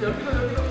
여기도 여기도.